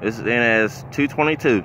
This is N S two twenty two.